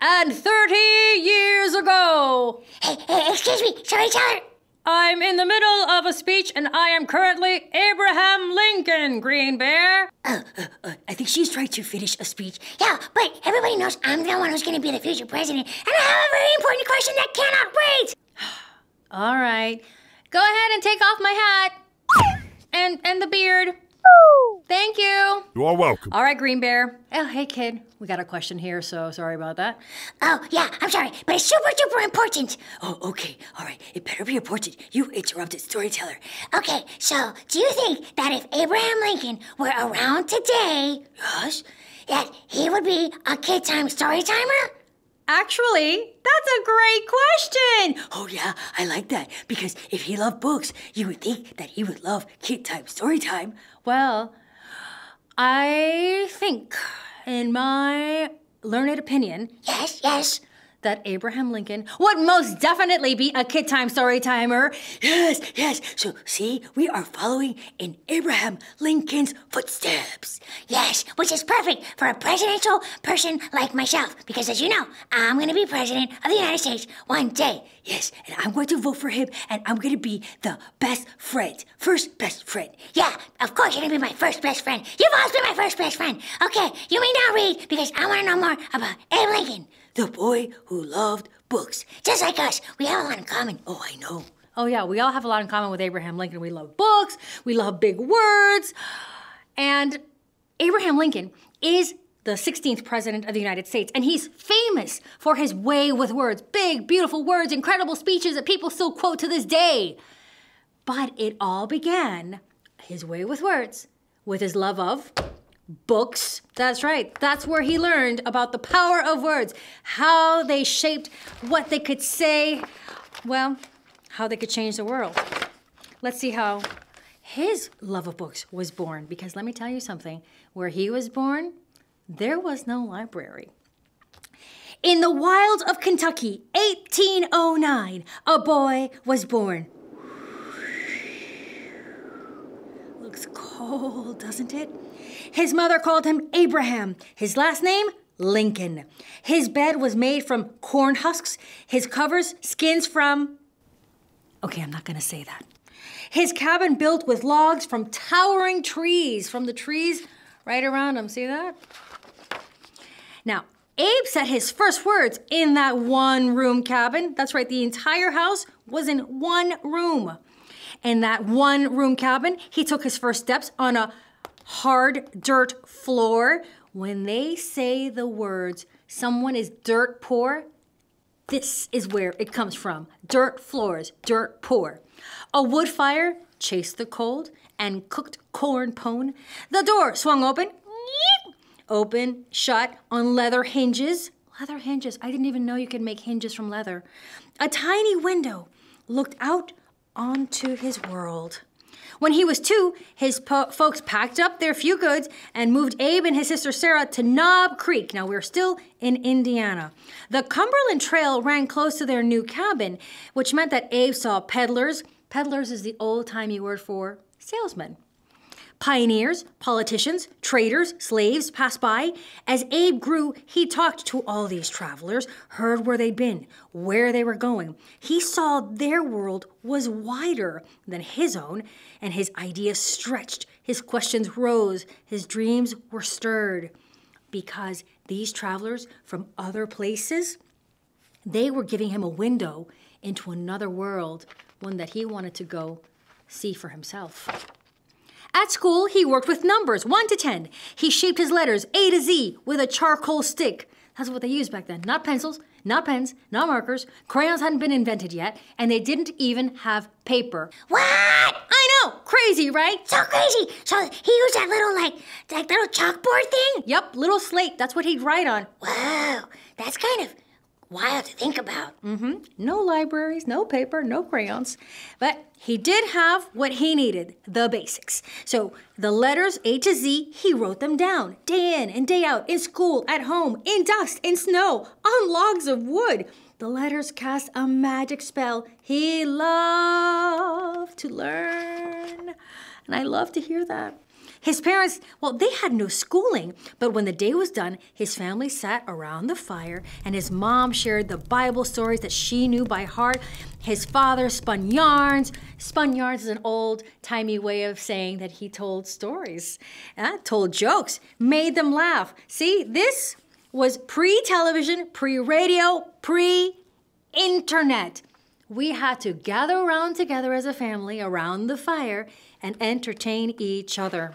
and 30 years ago. Hey, hey, excuse me, storyteller. I'm in the middle of a speech and I am currently Abraham Lincoln, Green Bear. Uh, uh, uh, I think she's trying to finish a speech. Yeah, but everybody knows I'm the one who's going to be the future president, and I have a very important question that cannot wait. All right. Go ahead and take off my hat. and and the beard. Thank you. You are welcome. All right, Green Bear. Oh, hey, kid. We got a question here, so sorry about that. Oh, yeah, I'm sorry, but it's super duper important. Oh, okay. All right. It better be important. You interrupted storyteller. Okay, so do you think that if Abraham Lincoln were around today, Yes? that he would be a kid time story timer? Actually, that's a great question. Oh, yeah. I like that. Because if he loved books, you would think that he would love kid time story time. Well, I think, in my learned opinion, Yes, yes. That Abraham Lincoln would most definitely be a kid time story timer. Yes, yes. So, see, we are following in Abraham Lincoln's footsteps. Yes, which is perfect for a presidential person like myself, because as you know, I'm going to be president of the United States one day. Yes, and I'm going to vote for him, and I'm going to be the best friend. First best friend. Yeah, of course you're going to be my first best friend. You've always been my first best friend. Okay, you may now read because I want to know more about Abe Lincoln. The boy who loved books. Just like us, we have a lot in common. Oh, I know. Oh, yeah, we all have a lot in common with Abraham Lincoln. We love books, we love big words. And Abraham Lincoln is the 16th president of the United States, and he's famous for his way with words big, beautiful words, incredible speeches that people still quote to this day. But it all began, his way with words, with his love of books. That's right. That's where he learned about the power of words, how they shaped what they could say, well, how they could change the world. Let's see how his love of books was born. Because let me tell you something where he was born, there was no library. In the wilds of Kentucky, 1809, a boy was born. Looks cold, doesn't it? His mother called him Abraham. His last name, Lincoln. His bed was made from corn husks. His covers, skins from. Okay, I'm not gonna say that. His cabin built with logs from towering trees, from the trees right around him. See that? Now, Abe said his first words in that one room cabin. That's right, the entire house was in one room. In that one room cabin, he took his first steps on a hard dirt floor. When they say the words, someone is dirt poor, this is where it comes from. Dirt floors, dirt poor. A wood fire chased the cold and cooked corn pone. The door swung open, open, shut on leather hinges. Leather hinges. I didn't even know you could make hinges from leather. A tiny window looked out onto his world. When he was two, his po- folks packed up their few goods and moved Abe and his sister Sarah to Knob Creek. Now we're still in Indiana. The Cumberland Trail ran close to their new cabin, which meant that Abe saw peddlers. Peddlers is the old timey word for salesmen. Pioneers, politicians, traders, slaves passed by. As Abe grew, he talked to all these travelers, heard where they'd been, where they were going. He saw their world was wider than his own, and his ideas stretched, his questions rose, his dreams were stirred. Because these travelers from other places, they were giving him a window into another world, one that he wanted to go see for himself. At school, he worked with numbers, 1 to 10. He shaped his letters A to Z with a charcoal stick. That's what they used back then. Not pencils, not pens, not markers. Crayons hadn't been invented yet, and they didn't even have paper. What? I know! Crazy, right? So crazy. So he used that little, like, that little chalkboard thing? Yep, little slate. That's what he'd write on. Wow, that's kind of wild to think about. Mm-hmm. No libraries, no paper, no crayons. But he did have what he needed the basics. So the letters A to Z, he wrote them down day in and day out, in school, at home, in dust, in snow, on logs of wood. The letters cast a magic spell he loved to learn. And I love to hear that. His parents, well, they had no schooling, but when the day was done, his family sat around the fire and his mom shared the Bible stories that she knew by heart. His father spun yarns. Spun yarns is an old timey way of saying that he told stories, uh, told jokes, made them laugh. See, this was pre television, pre radio, pre internet. We had to gather around together as a family around the fire and entertain each other.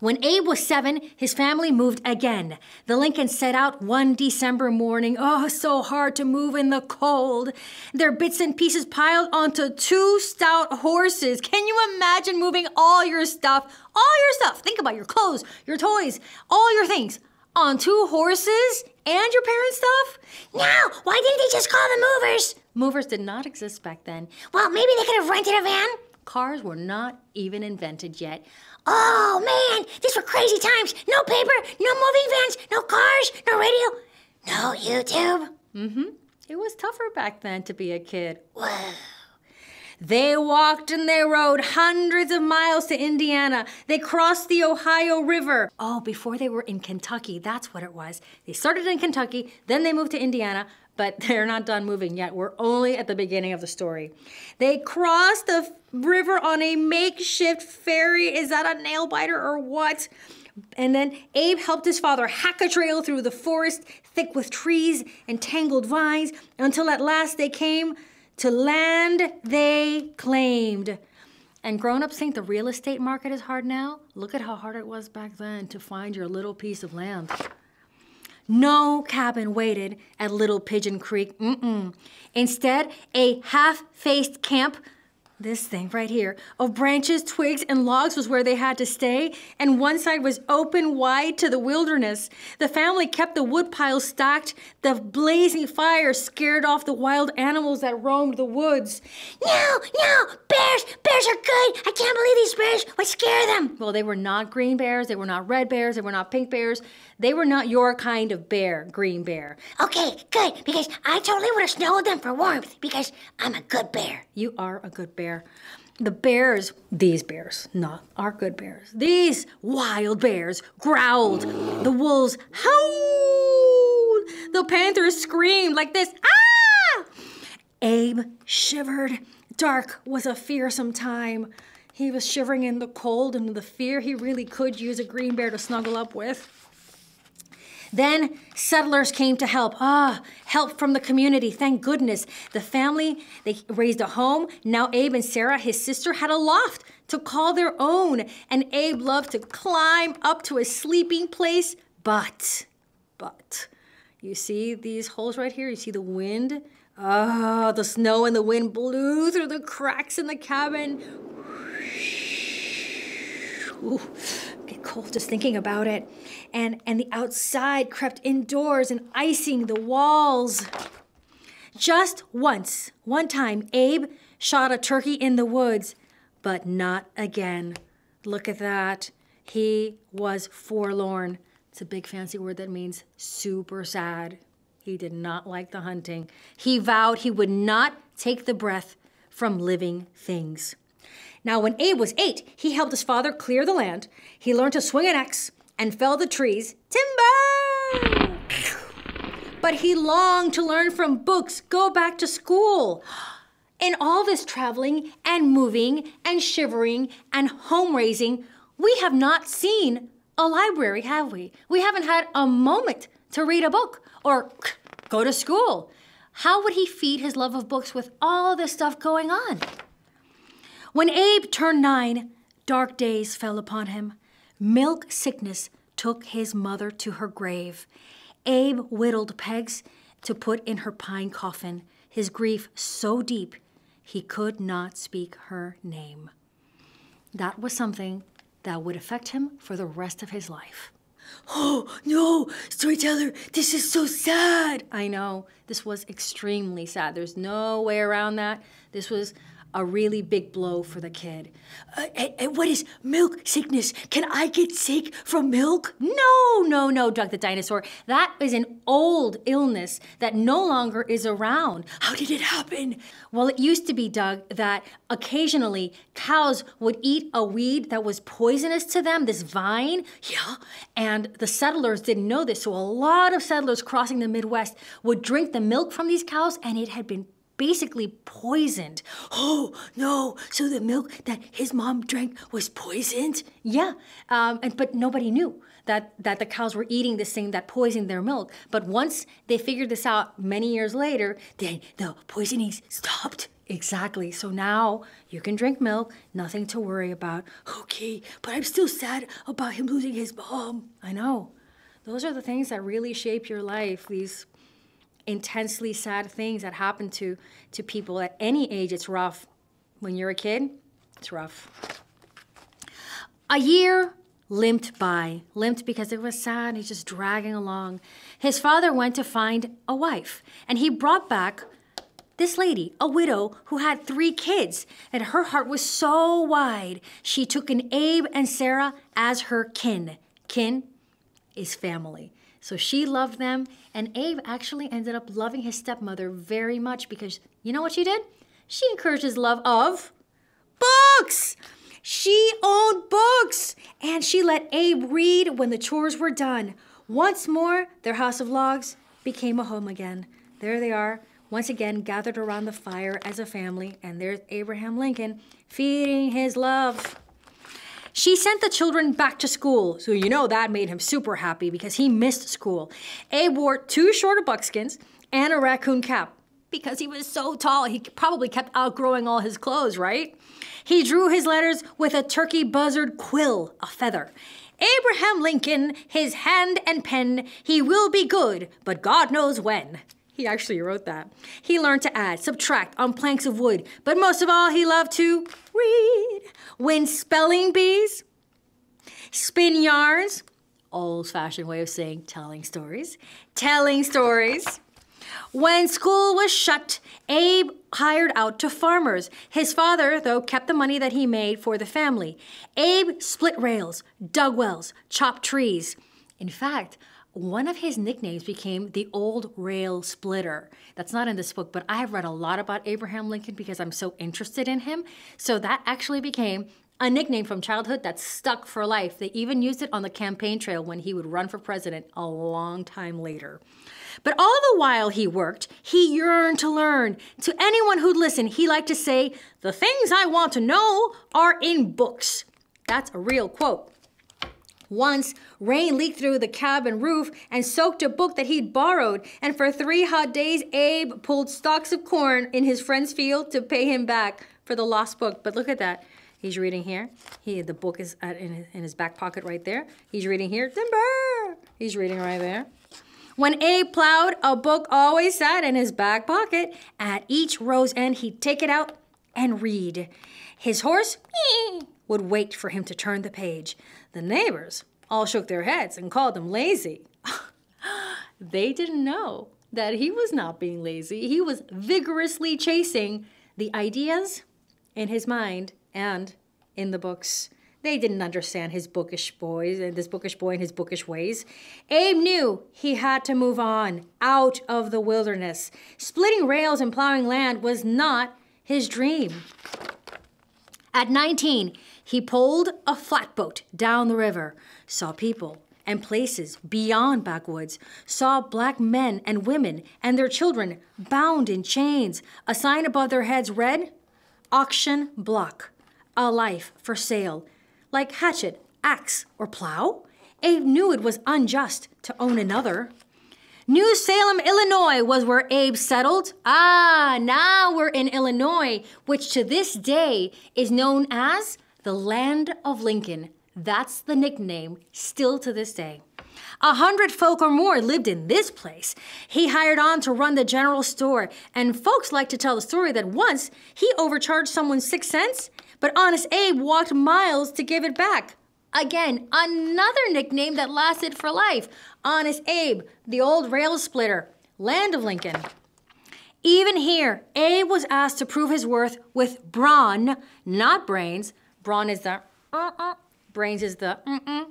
When Abe was seven, his family moved again. The Lincolns set out one December morning. Oh, so hard to move in the cold. Their bits and pieces piled onto two stout horses. Can you imagine moving all your stuff, all your stuff? Think about your clothes, your toys, all your things on two horses and your parents' stuff? No, why didn't they just call the movers? Movers did not exist back then. Well, maybe they could have rented a van. Cars were not even invented yet. Oh man, these were crazy times. No paper, no moving vans, no cars, no radio, no YouTube. Mm-hmm. It was tougher back then to be a kid. Whoa. They walked and they rode hundreds of miles to Indiana. They crossed the Ohio River. Oh, before they were in Kentucky, that's what it was. They started in Kentucky, then they moved to Indiana, but they're not done moving yet. We're only at the beginning of the story. They crossed the river on a makeshift ferry. Is that a nail biter or what? And then Abe helped his father hack a trail through the forest, thick with trees and tangled vines, until at last they came to land they claimed. And grown ups think the real estate market is hard now? Look at how hard it was back then to find your little piece of land. No cabin waited at Little Pigeon Creek. Mm-mm. Instead, a half faced camp this thing right here of branches, twigs, and logs was where they had to stay, and one side was open wide to the wilderness. The family kept the wood piles stacked. The blazing fire scared off the wild animals that roamed the woods. No, no, bears, bears are good. I can't believe these bears would scare them. Well, they were not green bears, they were not red bears, they were not pink bears. They were not your kind of bear, green bear. Okay, good, because I totally would have snowed them for warmth, because I'm a good bear. You are a good bear. The bears, these bears, not our good bears, these wild bears growled. The wolves howled. The panthers screamed like this Ah! Abe shivered. Dark was a fearsome time. He was shivering in the cold and the fear he really could use a green bear to snuggle up with. Then settlers came to help. Ah, help from the community. Thank goodness. The family, they raised a home. Now Abe and Sarah, his sister, had a loft to call their own. And Abe loved to climb up to a sleeping place. But, but, you see these holes right here? You see the wind? Ah, the snow and the wind blew through the cracks in the cabin. Ooh, get cold just thinking about it. And and the outside crept indoors and icing the walls. Just once, one time, Abe shot a turkey in the woods, but not again. Look at that. He was forlorn. It's a big fancy word that means super sad. He did not like the hunting. He vowed he would not take the breath from living things. Now, when Abe was eight, he helped his father clear the land. He learned to swing an axe and fell the trees. Timber! But he longed to learn from books, go back to school. In all this traveling and moving and shivering and home raising, we have not seen a library, have we? We haven't had a moment to read a book or go to school. How would he feed his love of books with all this stuff going on? When Abe turned nine, dark days fell upon him. Milk sickness took his mother to her grave. Abe whittled pegs to put in her pine coffin, his grief so deep he could not speak her name. That was something that would affect him for the rest of his life. Oh, no, storyteller, this is so sad. I know, this was extremely sad. There's no way around that. This was a really big blow for the kid. Uh, and, and what is milk sickness? Can I get sick from milk? No, no, no, Doug the dinosaur. That is an old illness that no longer is around. How did it happen? Well, it used to be, Doug, that occasionally cows would eat a weed that was poisonous to them, this vine. Yeah. And the settlers didn't know this. So a lot of settlers crossing the Midwest would drink the milk from these cows, and it had been basically poisoned. Oh, no. So the milk that his mom drank was poisoned? Yeah, um, and, but nobody knew that, that the cows were eating this thing that poisoned their milk. But once they figured this out many years later, then the poisoning stopped. Exactly. So now you can drink milk, nothing to worry about. Okay, but I'm still sad about him losing his mom. I know. Those are the things that really shape your life. These intensely sad things that happen to to people at any age. It's rough. When you're a kid, it's rough. A year limped by, limped because it was sad. He's just dragging along. His father went to find a wife, and he brought back this lady, a widow who had three kids, and her heart was so wide. She took an Abe and Sarah as her kin. Kin is family. So she loved them, and Abe actually ended up loving his stepmother very much because you know what she did? She encouraged his love of books. She owned books, and she let Abe read when the chores were done. Once more, their house of logs became a home again. There they are, once again gathered around the fire as a family, and there's Abraham Lincoln feeding his love. She sent the children back to school, so you know that made him super happy because he missed school. Abe wore two shorter buckskins and a raccoon cap because he was so tall, he probably kept outgrowing all his clothes, right? He drew his letters with a turkey buzzard quill, a feather. Abraham Lincoln, his hand and pen, he will be good, but God knows when. He actually wrote that. He learned to add, subtract on planks of wood, but most of all, he loved to read, win spelling bees, spin yarns, old fashioned way of saying telling stories, telling stories. When school was shut, Abe hired out to farmers. His father, though, kept the money that he made for the family. Abe split rails, dug wells, chopped trees. In fact, one of his nicknames became the Old Rail Splitter. That's not in this book, but I have read a lot about Abraham Lincoln because I'm so interested in him. So that actually became a nickname from childhood that stuck for life. They even used it on the campaign trail when he would run for president a long time later. But all the while he worked, he yearned to learn. To anyone who'd listen, he liked to say, The things I want to know are in books. That's a real quote. Once, rain leaked through the cabin roof and soaked a book that he'd borrowed, and for three hot days, Abe pulled stalks of corn in his friend's field to pay him back for the lost book. But look at that. He's reading here. He the book is in his, in his back pocket right there. He's reading here. Timber. He's reading right there. When Abe plowed, a book always sat in his back pocket. At each row's end, he'd take it out and read. His horse would wait for him to turn the page. The neighbors all shook their heads and called him lazy. they didn't know that he was not being lazy. He was vigorously chasing the ideas in his mind and in the books. They didn't understand his bookish boys and this bookish boy and his bookish ways. Abe knew he had to move on out of the wilderness. Splitting rails and plowing land was not his dream. At 19, he pulled a flatboat down the river, saw people and places beyond backwoods, saw black men and women and their children bound in chains. A sign above their heads read, Auction Block, a life for sale. Like hatchet, axe, or plow? Abe knew it was unjust to own another. New Salem, Illinois was where Abe settled. Ah, now we're in Illinois, which to this day is known as the Land of Lincoln. That's the nickname still to this day. A hundred folk or more lived in this place. He hired on to run the general store, and folks like to tell the story that once he overcharged someone six cents, but Honest Abe walked miles to give it back. Again, another nickname that lasted for life Honest Abe, the old rail splitter, land of Lincoln. Even here, Abe was asked to prove his worth with brawn, not brains. Brawn is the uh-uh, brains is the mm-mm.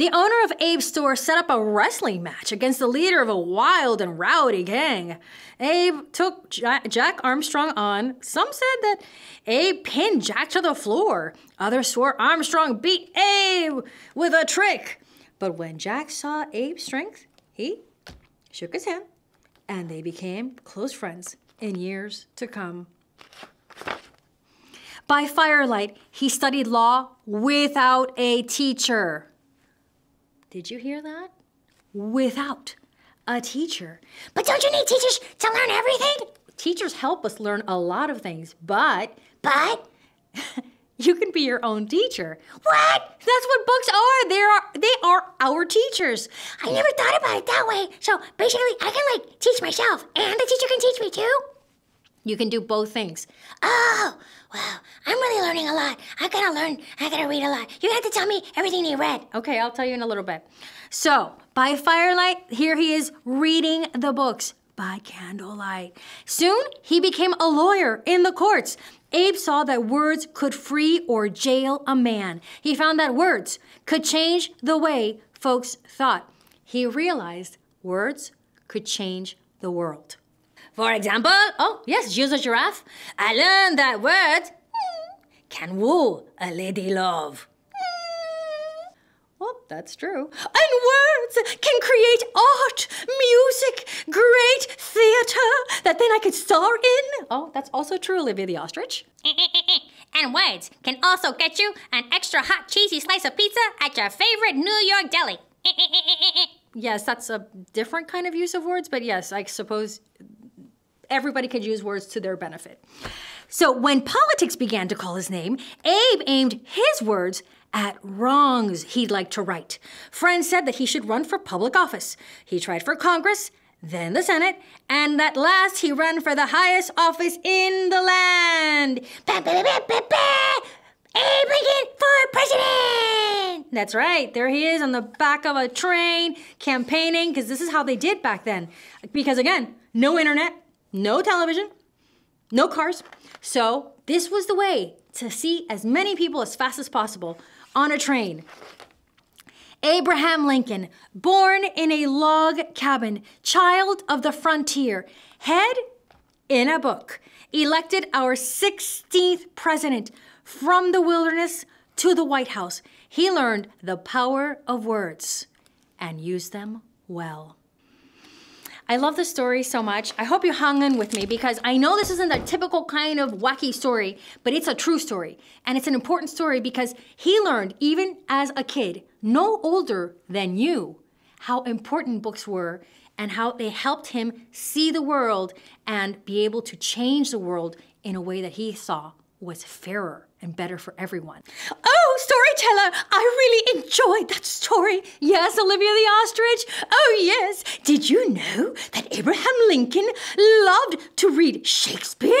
The owner of Abe's store set up a wrestling match against the leader of a wild and rowdy gang. Abe took Jack Armstrong on. Some said that Abe pinned Jack to the floor. Others swore Armstrong beat Abe with a trick. But when Jack saw Abe's strength, he shook his hand and they became close friends in years to come. By firelight, he studied law without a teacher. Did you hear that? Without a teacher. But don't you need teachers to learn everything? Teachers help us learn a lot of things, but. But? you can be your own teacher. What? That's what books are. They are they are our teachers. I never thought about it that way. So basically, I can like teach myself, and the teacher can teach me too. You can do both things. Oh, wow. I'm really learning a lot. I gotta learn, I gotta read a lot. You have to tell me everything you read. Okay, I'll tell you in a little bit. So, by firelight, here he is reading the books by candlelight. Soon, he became a lawyer in the courts. Abe saw that words could free or jail a man. He found that words could change the way folks thought. He realized words could change the world. For example, oh, yes, use a giraffe. I learned that words hmm, can woo a lady love. Well, that's true. And words can create art, music, great theater that then I could star in. Oh, that's also true, Olivia the ostrich. and words can also get you an extra hot cheesy slice of pizza at your favorite New York deli. yes, that's a different kind of use of words, but yes, I suppose everybody could use words to their benefit. So when politics began to call his name, Abe aimed his words at wrongs he'd like to right. Friends said that he should run for public office. He tried for Congress, then the Senate, and at last he ran for the highest office in the land. Abe Lincoln for president! That's right. There he is on the back of a train campaigning because this is how they did back then. Because again, no internet, no television, no cars. So this was the way to see as many people as fast as possible on a train. Abraham Lincoln, born in a log cabin, child of the frontier, head in a book, elected our 16th president from the wilderness to the White House. He learned the power of words and used them well. I love the story so much. I hope you hung in with me because I know this isn't a typical kind of wacky story, but it's a true story. And it's an important story because he learned, even as a kid, no older than you, how important books were and how they helped him see the world and be able to change the world in a way that he saw was fairer and better for everyone. Oh, storyteller, I really enjoyed that story. Yes, Olivia the Ostrich? Oh, yes. Did you know that Abraham Lincoln loved to read Shakespeare?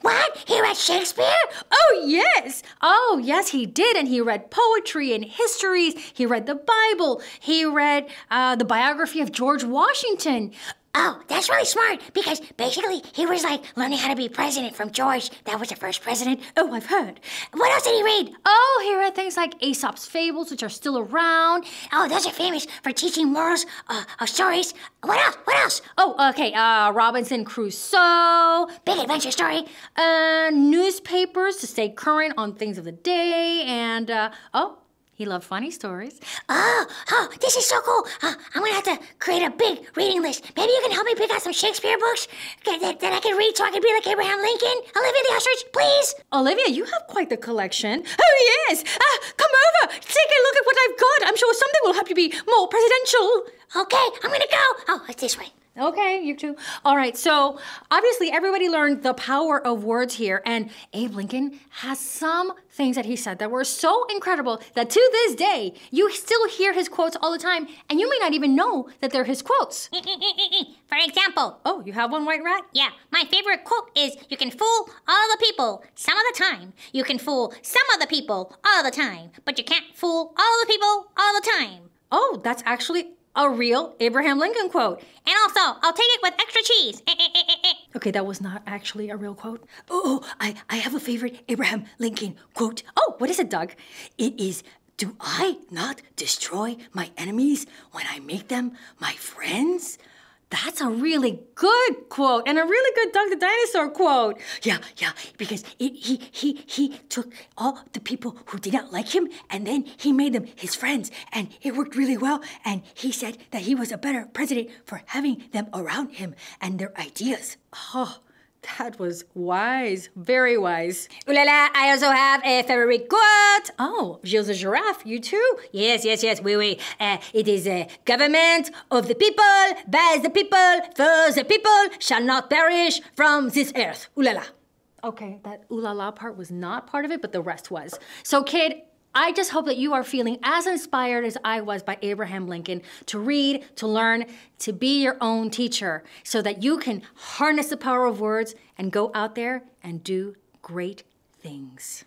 What? He read Shakespeare? Oh, yes. Oh, yes, he did. And he read poetry and histories. He read the Bible. He read uh, the biography of George Washington. Oh, that's really smart because basically he was like learning how to be president from George. That was the first president. Oh, I've heard. What else did he read? Oh, he read things like Aesop's fables, which are still around. Oh, those are famous for teaching morals uh, of stories. What else? What else? Oh, okay. Uh, Robinson Crusoe. Big adventure story. Uh, newspapers to stay current on things of the day, and uh, oh, he loved funny stories. Oh, oh, this is so cool. Uh, I'm gonna have to create a big reading list. Maybe you can help me pick out some Shakespeare books that, that I can read so I can be like Abraham Lincoln. Olivia the Ostrich, please. Olivia, you have quite the collection. Oh, yes. Uh, come over. Take a look at what I've got. I'm sure something will help you be more presidential. Okay, I'm gonna go. Oh, it's this way. Okay, you too. All right, so obviously everybody learned the power of words here, and Abe Lincoln has some things that he said that were so incredible that to this day, you still hear his quotes all the time, and you may not even know that they're his quotes. For example, oh, you have one, White Rat? Yeah, my favorite quote is You can fool all the people some of the time. You can fool some of the people all the time, but you can't fool all the people all the time. Oh, that's actually a real Abraham Lincoln quote. And also, I'll take it with extra cheese. Okay, that was not actually a real quote. Oh, oh, I, I have a favorite Abraham Lincoln quote. Oh, what is it, Doug? It is Do I not destroy my enemies when I make them my friends? That's a really good quote and a really good Doug the Dinosaur quote. Yeah, yeah, because it, he he he took all the people who did not like him and then he made them his friends and it worked really well and he said that he was a better president for having them around him and their ideas. Oh, that was wise, very wise. Ooh la la, I also have a favorite quote. Oh, Gilles the giraffe, you too? Yes, yes, yes, oui, oui. Uh, it is a government of the people, by the people, for the people, shall not perish from this earth. Ooh la la. Okay, that ooh la la part was not part of it, but the rest was. So, kid, I just hope that you are feeling as inspired as I was by Abraham Lincoln to read, to learn, to be your own teacher, so that you can harness the power of words and go out there and do great things.